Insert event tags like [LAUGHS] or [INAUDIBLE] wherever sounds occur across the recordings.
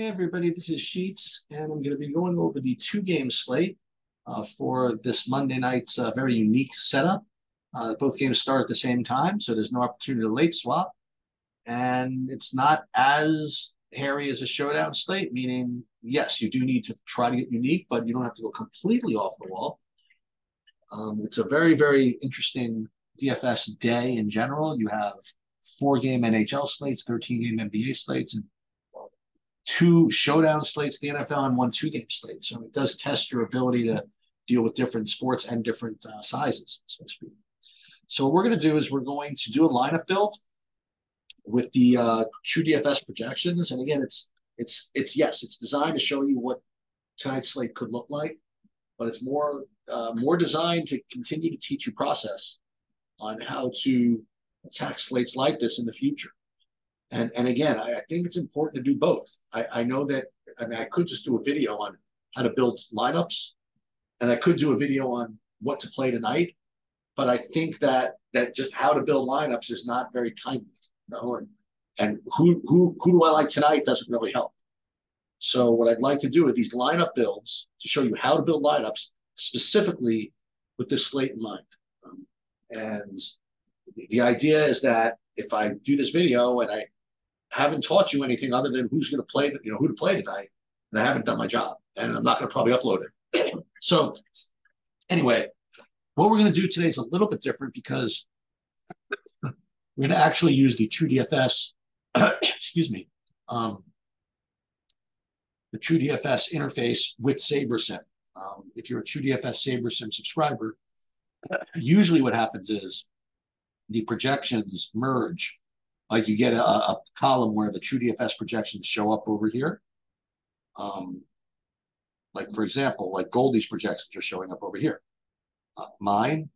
Hey everybody, this is Sheets, and I'm going to be going over the two-game slate uh, for this Monday night's uh, very unique setup. Uh, both games start at the same time, so there's no opportunity to late swap, and it's not as hairy as a showdown slate. Meaning, yes, you do need to try to get unique, but you don't have to go completely off the wall. Um, it's a very, very interesting DFS day in general. You have four-game NHL slates, 13-game NBA slates, and two showdown slates in the NFL and one two game slate. So it does test your ability to deal with different sports and different uh, sizes, so to speak. So what we're going to do is we're going to do a lineup build with the uh, True DFS projections. And again, it's it's it's yes, it's designed to show you what tonight's slate could look like, but it's more uh, more designed to continue to teach you process on how to attack slates like this in the future. And and again, I, I think it's important to do both. I, I know that I mean I could just do a video on how to build lineups, and I could do a video on what to play tonight. But I think that that just how to build lineups is not very timely. You know? and, and who who who do I like tonight doesn't really help. So what I'd like to do with these lineup builds to show you how to build lineups specifically with this slate in mind. Um, and the, the idea is that if I do this video and I haven't taught you anything other than who's going to play, you know, who to play tonight, and I haven't done my job, and I'm not going to probably upload it. [CLEARS THROAT] so, anyway, what we're going to do today is a little bit different because [CLEARS THROAT] we're going to actually use the TrueDFS, [CLEARS THROAT] excuse me, um, the TrueDFS interface with SaberSim. Um, if you're a TrueDFS SaberSim subscriber, usually what happens is the projections merge like you get a, a column where the true DFS projections show up over here. Um, like for example, like Goldie's projections are showing up over here. Uh, mine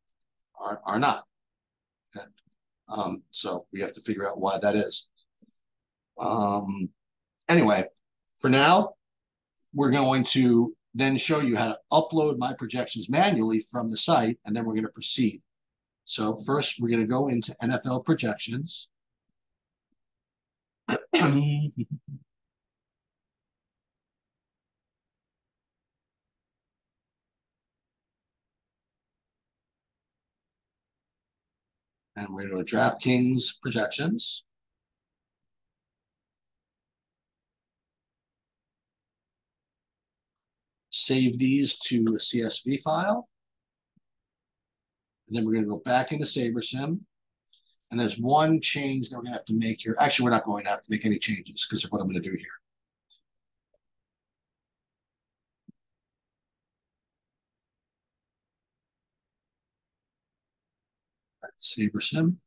are, are not. Okay. Um, so we have to figure out why that is. Um, anyway, for now, we're going to then show you how to upload my projections manually from the site, and then we're going to proceed. So first, we're going to go into NFL projections. [COUGHS] and we're going to DraftKings projections. Save these to a CSV file. And then we're going to go back into SaberSim. And there's one change that we're going to have to make here. Actually, we're not going to have to make any changes because of what I'm going to do here. SaberSim.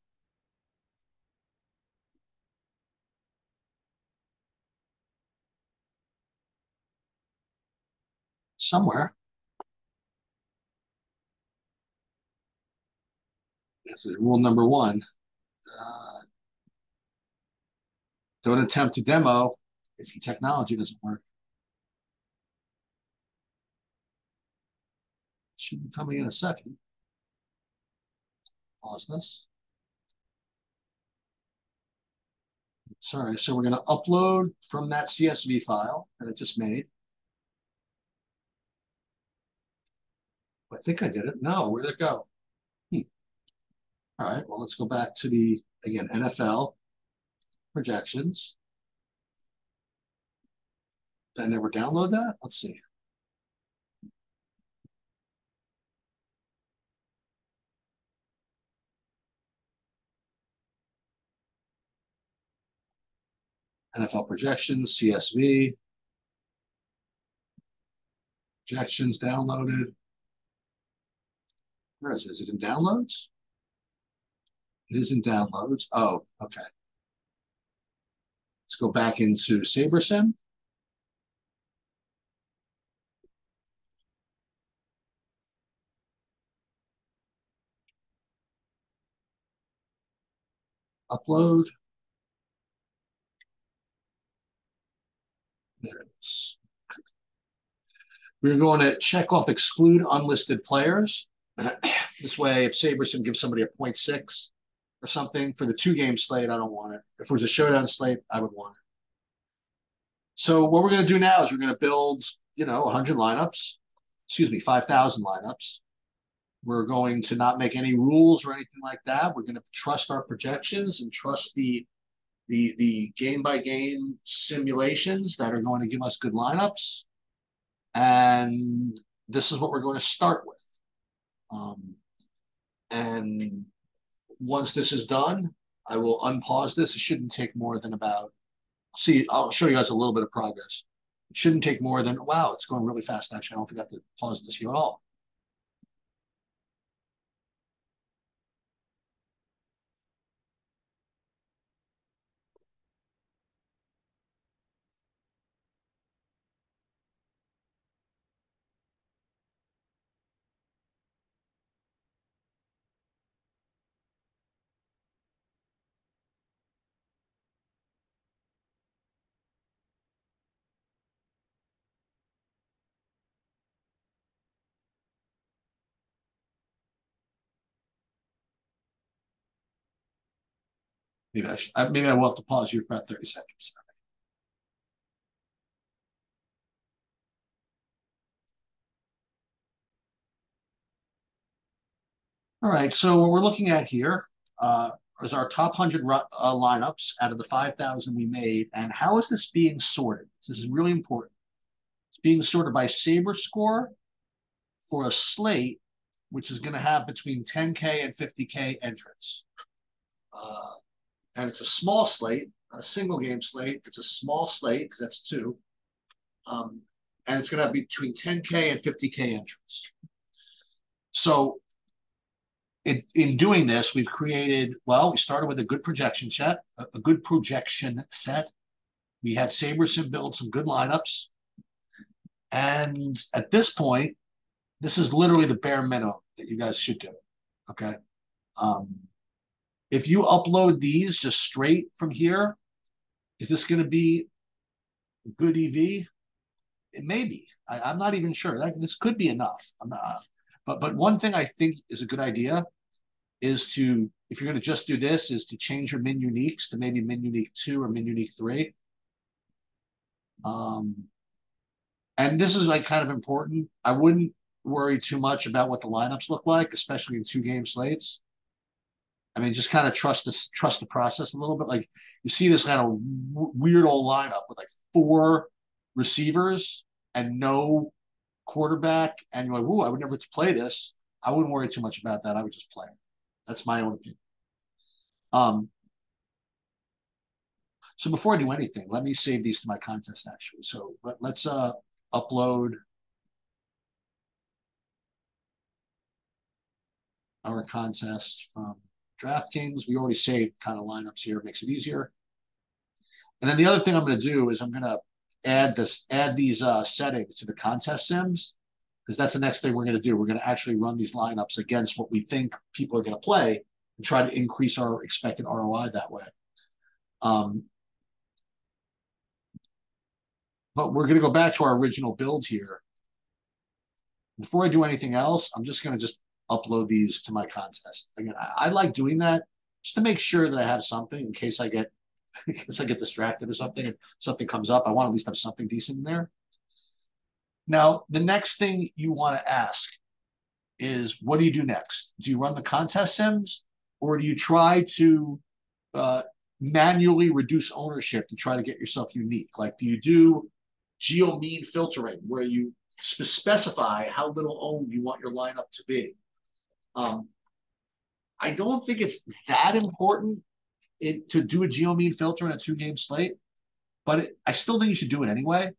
Somewhere. This is rule number one. Uh, don't attempt to demo if your technology doesn't work. Should be coming in a second. Pause this. Sorry, so we're going to upload from that CSV file that I just made. I think I did it. No, where'd it go? All right, well, let's go back to the again, NFL projections. Did I never download that? Let's see. NFL projections, CSV. Projections downloaded. Where is it? Is it in downloads? It is in downloads. Oh, okay. Let's go back into SaberSim. Upload. There it is. We're going to check off exclude unlisted players. [CLEARS THROAT] this way, if SaberSim gives somebody a 0.6, or something for the two game slate, I don't want it. If it was a showdown slate, I would want it. So what we're going to do now is we're going to build, you know, 100 lineups, excuse me, 5,000 lineups. We're going to not make any rules or anything like that. We're going to trust our projections and trust the the the game by game simulations that are going to give us good lineups. And this is what we're going to start with. Um, and once this is done, I will unpause this. It shouldn't take more than about, see, I'll show you guys a little bit of progress. It shouldn't take more than, wow, it's going really fast. Actually, I don't think I have to pause this here at all. Maybe I should, maybe I will have to pause you for about 30 seconds. All right, so what we're looking at here uh, is our top 100 uh, lineups out of the 5,000 we made. And how is this being sorted? This is really important. It's being sorted by Saber score for a slate, which is going to have between 10K and 50K entrants. Uh, and it's a small slate, a single game slate. It's a small slate because that's two. Um, and it's going to be between 10K and 50K entrants. So in, in doing this, we've created, well, we started with a good projection set, a, a good projection set. We had SaberSim build some good lineups. And at this point, this is literally the bare minimum that you guys should do. Okay. Um, if you upload these just straight from here, is this going to be good EV? It may be. I, am not even sure. That, this could be enough. Not, but but one thing I think is a good idea is to if you're going to just do this is to change your min uniques to maybe min unique two or min unique three. Um, and this is like kind of important. I wouldn't worry too much about what the lineups look like, especially in two game slates. I mean, just kind of trust this, trust the process a little bit. Like you see this kind of weird old lineup with like four receivers and no quarterback, and you're like, "Ooh, I would never play this." I wouldn't worry too much about that. I would just play. That's my own opinion. Um. So before I do anything, let me save these to my contest actually. So let, let's uh upload our contest from DraftKings. We already saved kind of lineups here, makes it easier. And then the other thing I'm going to do is I'm going to add this, add these uh, settings to the contest sims, because that's the next thing we're going to do. We're going to actually run these lineups against what we think people are going to play and try to increase our expected ROI that way. Um, but we're going to go back to our original build here. Before I do anything else, I'm just going to just upload these to my contest. Again, I, I, like doing that just to make sure that I have something in case I get [LAUGHS] in case I get distracted or something and something comes up. I want to at least have something decent in there. Now, the next thing you want to ask is what do you do next? Do you run the contest sims or do you try to uh, manually reduce ownership to try to get yourself unique? Like, do you do geo mean filtering where you specify how little owned you want your lineup to be? Um, I don't think it's that important it, to do a geo mean filter in a two game slate, but it, I still think you should do it anyway,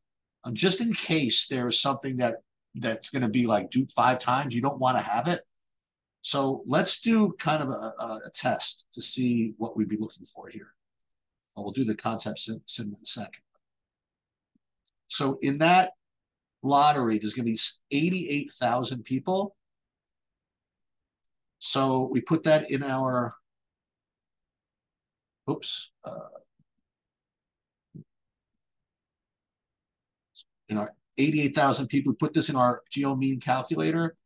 um, just in case there's something that that's going to be like dupe five times. You don't want to have it. So let's do kind of a, a, a, test to see what we'd be looking for here. Well, we'll do the contest sim, sim in a second. So in that lottery, there's going to be 88,000 people so we put that in our, oops, uh, in our 88,000 people, put this in our geo mean calculator,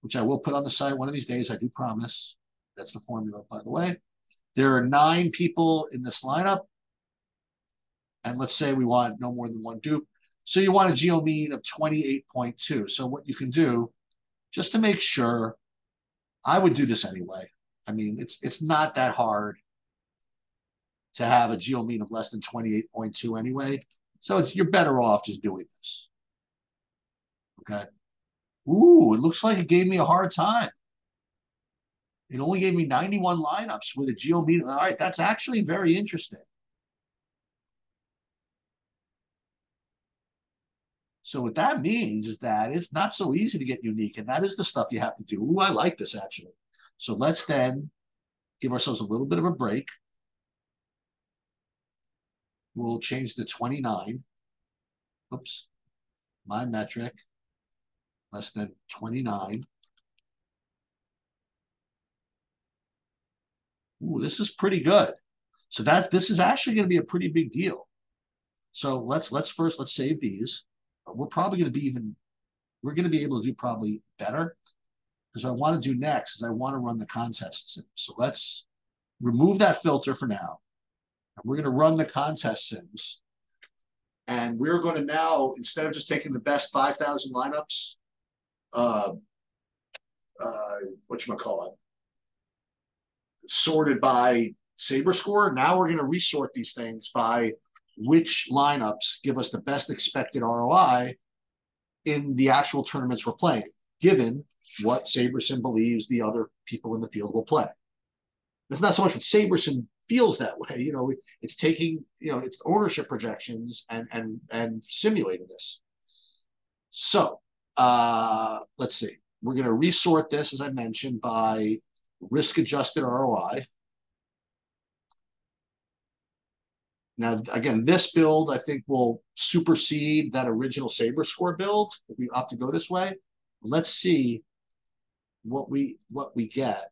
which I will put on the site one of these days, I do promise. That's the formula, by the way. There are nine people in this lineup. And let's say we want no more than one dupe. So you want a geo mean of 28.2. So what you can do, just to make sure, I would do this anyway. I mean, it's it's not that hard to have a geo mean of less than 28.2 anyway. So you're better off just doing this. Okay. Ooh, it looks like it gave me a hard time. It only gave me 91 lineups with a geo mean. All right, that's actually very interesting. So what that means is that it's not so easy to get unique, and that is the stuff you have to do. Ooh, I like this actually. So let's then give ourselves a little bit of a break. We'll change to 29. Oops, my metric, less than 29. Ooh, this is pretty good. So that this is actually going to be a pretty big deal. So let's let's first let's save these we're probably going to be even, we're going to be able to do probably better. Because what I want to do next is I want to run the contest sims. So let's remove that filter for now. And we're going to run the contest sims. And we're going to now, instead of just taking the best 5,000 lineups, uh, uh, what you call it, sorted by Saber score. Now we're going to resort these things by which lineups give us the best expected ROI in the actual tournaments we're playing, given what SaberSim believes the other people in the field will play. It's not so much what SaberSim feels that way. You know, it's taking, you know, it's ownership projections and and and simulating this. So uh, let's see. We're going to resort this, as I mentioned, by risk adjusted ROI. Now, again, this build I think will supersede that original Saber score build if we opt to go this way. Let's see what we what we get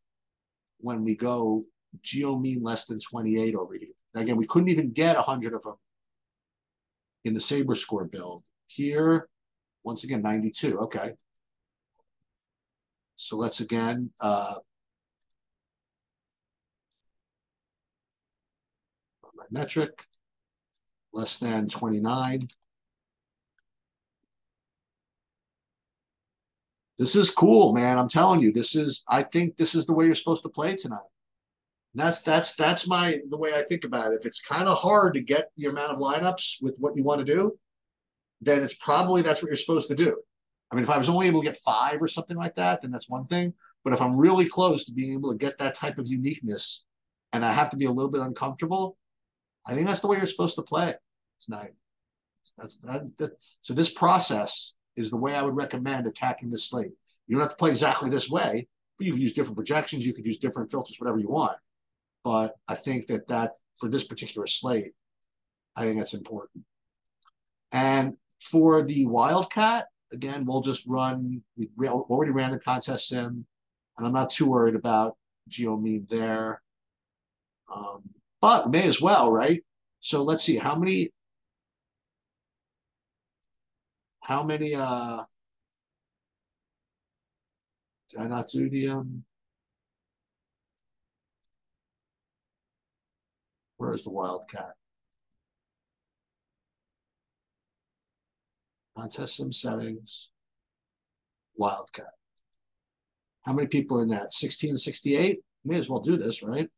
when we go geo mean less than 28 over here. Now, again, we couldn't even get 100 of them in the Saber score build. Here, once again, 92. Okay. So let's again uh, my metric less than 29. This is cool, man. I'm telling you, this is, I think this is the way you're supposed to play tonight. And that's, that's, that's my, the way I think about it. If it's kind of hard to get the amount of lineups with what you want to do, then it's probably that's what you're supposed to do. I mean, if I was only able to get five or something like that, then that's one thing. But if I'm really close to being able to get that type of uniqueness and I have to be a little bit uncomfortable, I think that's the way you're supposed to play tonight. That's that, that, so this process is the way I would recommend attacking this slate. You don't have to play exactly this way, but you can use different projections, you could use different filters, whatever you want. But I think that that for this particular slate, I think that's important. And for the Wildcat, again, we'll just run, we already ran the contest sim, and I'm not too worried about geo mean there. Um, but may as well, right? So let's see, how many how many uh did I not do the um where is the wildcat? Contest sim settings, wildcat. How many people are in that? 1668? May as well do this, right?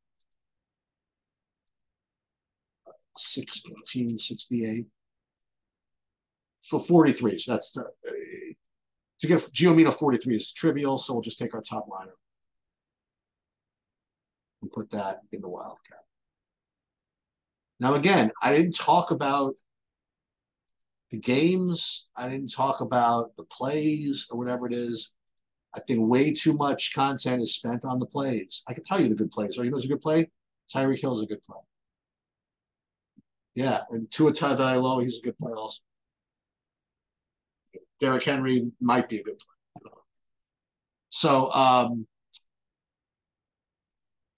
1668 for 43. So that's the, to get Geomino 43 is trivial. So we'll just take our top liner and put that in the wildcat. Now, again, I didn't talk about the games. I didn't talk about the plays or whatever it is. I think way too much content is spent on the plays. I can tell you the good plays. Or you know, a good play. Tyreek Hill is a good play. Yeah, and Tua Tagovailoa, he's a good player also. Derrick Henry might be a good player. So um,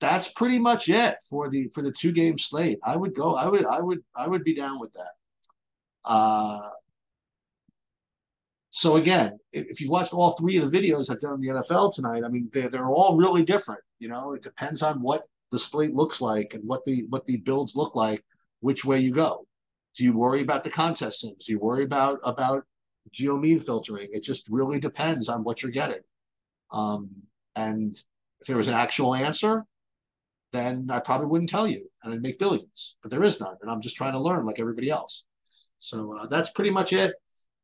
that's pretty much it for the for the two game slate. I would go. I would. I would. I would be down with that. Uh, so again, if you've watched all three of the videos I've done in the NFL tonight, I mean they're they're all really different. You know, it depends on what the slate looks like and what the what the builds look like, which way you go do you worry about the contest sims? Do you worry about about geo mean filtering? It just really depends on what you're getting. Um, and if there was an actual answer, then I probably wouldn't tell you and I'd make billions, but there is none. And I'm just trying to learn like everybody else. So uh, that's pretty much it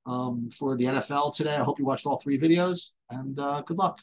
um, for the NFL today. I hope you watched all three videos and uh, good luck.